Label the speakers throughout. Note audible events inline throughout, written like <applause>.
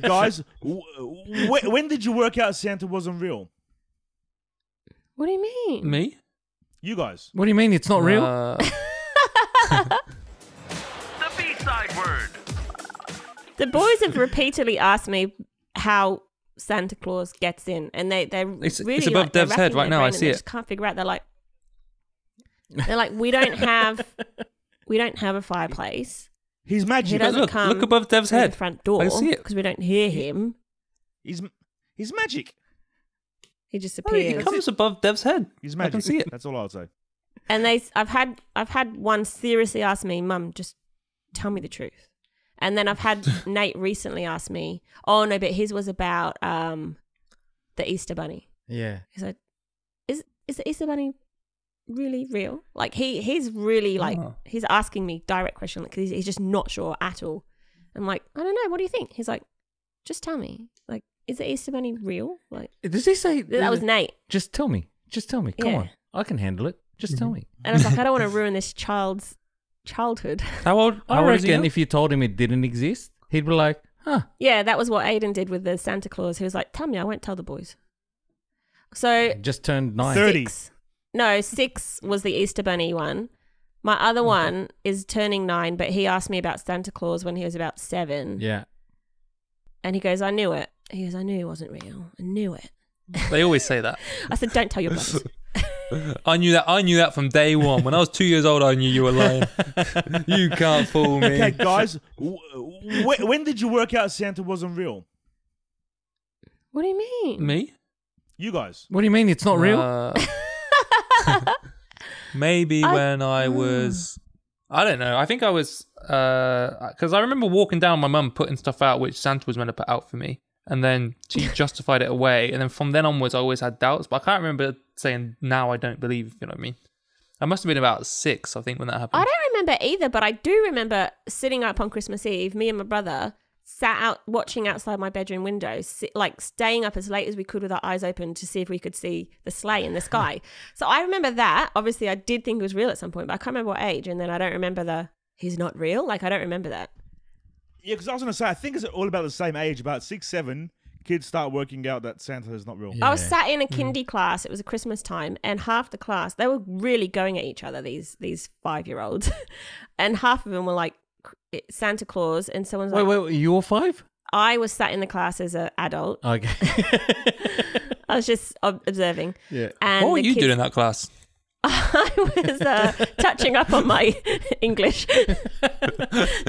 Speaker 1: Guys, w- w- when did you work out Santa wasn't real?
Speaker 2: What do you mean?
Speaker 3: Me?
Speaker 1: You guys.
Speaker 4: What do you mean? It's not real.
Speaker 3: Uh,
Speaker 5: The B-side word.
Speaker 2: The boys have repeatedly asked me how Santa Claus gets in, and they they
Speaker 3: It's-
Speaker 2: really
Speaker 3: it's above
Speaker 2: like,
Speaker 3: Dev's head right now, I
Speaker 2: brain and
Speaker 3: see
Speaker 2: they
Speaker 3: it.
Speaker 2: Just can't figure out. They're like, they're like, we don't have, <laughs> we don't have a fireplace.
Speaker 1: He's
Speaker 2: He
Speaker 1: magic.
Speaker 2: doesn't
Speaker 3: look-
Speaker 2: come
Speaker 3: look above Dev's head.
Speaker 2: the front door
Speaker 3: I see it.
Speaker 2: because we don't hear him.
Speaker 1: He's he's magic.
Speaker 2: He just
Speaker 3: oh, it
Speaker 2: appears.
Speaker 3: comes above Dev's head.
Speaker 1: He's magic.
Speaker 3: I
Speaker 1: magic.
Speaker 3: can see it.
Speaker 1: That's all I'll say.
Speaker 2: and they, I've had, I've had one seriously ask me, "Mum, just tell me the truth." And then I've had <laughs> Nate recently ask me, "Oh no, but his was about um, the Easter Bunny."
Speaker 4: yeah.
Speaker 2: He's like, "Is is the Easter Bunny really real?" Like he he's really like
Speaker 3: Oh.
Speaker 2: he's asking me direct question because he's, he's just not sure at all. I'm like, I don't know. What do you think? He's like, just tell me. Like, is the Easter Bunny real? Like eh,
Speaker 4: Does he say
Speaker 2: that was eh, Nate,
Speaker 4: Just tell me. Just tell me. Come
Speaker 2: Yeah.
Speaker 4: on. I can handle it. Just tell mm-hmm. me.
Speaker 2: and I was like, I don't want to <laughs> ruin this child's childhood.
Speaker 3: How old? <laughs>
Speaker 4: I
Speaker 3: How old is he
Speaker 4: reckon if you told him it didn't exist, he'd be like, huh.
Speaker 2: yeah, that was what Aiden did with the Santa Claus. He was like, tell me. I won't tell the boys. So
Speaker 4: Just turned nine.
Speaker 1: Thirty.
Speaker 2: six. No, six was the Easter Bunny one. My other mm-hmm. one is turning nine, but he asked me about Santa Claus when he was about seven.
Speaker 4: Yeah.
Speaker 2: And he goes, I knew it. He goes, I knew he wasn't real. I knew it.
Speaker 3: They always say that. <laughs>
Speaker 2: I said, don't tell your brothers. <laughs>
Speaker 3: I knew that. I knew that from day one. When I was two years old, I knew you were lying. <laughs> you can't fool me.
Speaker 1: Okay, guys, w- w- when did you work out Santa wasn't real?
Speaker 2: what do you mean?
Speaker 3: Me?
Speaker 1: You guys.
Speaker 4: What do you mean? It's not real?
Speaker 3: Uh, <laughs> maybe
Speaker 2: I-
Speaker 3: when I was, I don't know. I think I was, because I remember walking down, my mum putting stuff out which Santa was meant to put out for me, and then she <laughs> justified it away, and then from then onwards, I always had doubts. But I can't remember saying now I don't believe. You know what I mean? I must have been about six, I think, when that happened.
Speaker 2: I don't remember either, but I do remember sitting up on Christmas Eve, me and my brother sat out watching outside my bedroom window, sit, like staying up as late as we could with our eyes open to see if we could see the sleigh in the <laughs> sky. so I remember that. Obviously, I did think it was real at some point, but I can't remember what age. And then I don't remember the he's not real. Like I don't remember that.
Speaker 1: Yeah, because I was gonna say I think it's all about the same age. About six, seven, kids start working out that Santa is not real.
Speaker 4: Yeah.
Speaker 2: I was sat in a mm. kindy class. It was a Christmas time, and half the class they were really going at each other. These these five year olds, <laughs> and half of them were like Santa Claus, and someone's
Speaker 4: wait,
Speaker 2: like,
Speaker 4: wait, you're five?
Speaker 2: I was sat in the class as an adult.
Speaker 4: Okay. <laughs>
Speaker 2: I was just ob- observing.
Speaker 4: yeah.
Speaker 2: And
Speaker 3: what were you
Speaker 2: kids-
Speaker 3: doing in that class? <laughs>
Speaker 2: I was uh, touching up on my <laughs> English.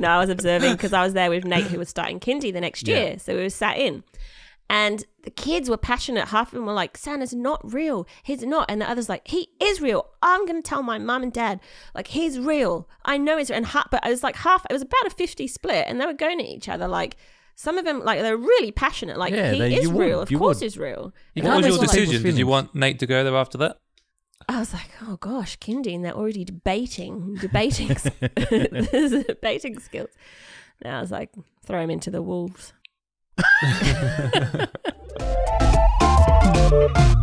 Speaker 2: no, I was observing because I was there with Nate, who was starting kindy the next
Speaker 4: Yeah.
Speaker 2: year. So we were sat in. And the kids were passionate. Half of them were like, Santa's not real. He's not. And the others like, he is real. I'm going to tell my mum and dad, like, he's real. I know he's real. And half, but it was like half, it was about a 50 split. And they were going at each other. Like, some of them, like, they're really passionate. Like,
Speaker 4: Yeah,
Speaker 2: he
Speaker 4: they-
Speaker 2: is
Speaker 4: you would,
Speaker 2: real. Of
Speaker 4: you
Speaker 2: course
Speaker 4: would.
Speaker 2: he's real.
Speaker 4: You
Speaker 2: And
Speaker 3: What was your
Speaker 2: others like-
Speaker 3: decision? Did you want Nate to go there after that?
Speaker 2: I was like, oh gosh, kindy, and they're already debating, debating, <laughs> <laughs> debating skills. Now I was like, throw him into the wolves. Thank <laughs> you.